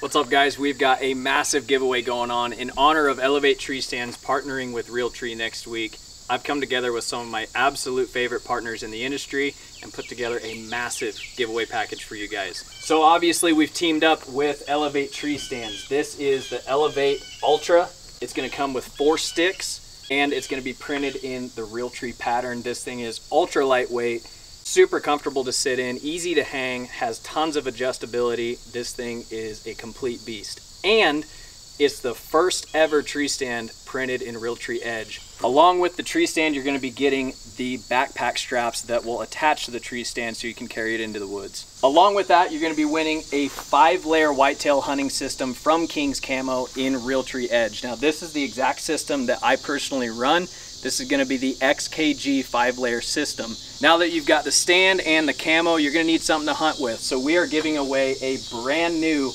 What's up guys? We've got a massive giveaway going on in honor of Elevate Tree Stands partnering with Realtree next week. I've come together with some of my absolute favorite partners in the industry and put together a massive giveaway package for you guys. So obviously we've teamed up with Elevate Tree Stands. This is the Elevate Ultra. It's gonna come with four sticks and it's gonna be printed in the Realtree pattern. This thing is ultra lightweight super comfortable to sit in, easy to hang, has tons of adjustability. This thing is a complete beast. And it's the first ever tree stand printed in Realtree Edge. Along with the tree stand, you're gonna be getting the backpack straps that will attach to the tree stand so you can carry it into the woods. Along with that, you're gonna be winning a five layer whitetail hunting system from King's Camo in Realtree Edge. Now this is the exact system that I personally run. This is gonna be the XKG five layer system. Now that you've got the stand and the camo, you're gonna need something to hunt with. So we are giving away a brand new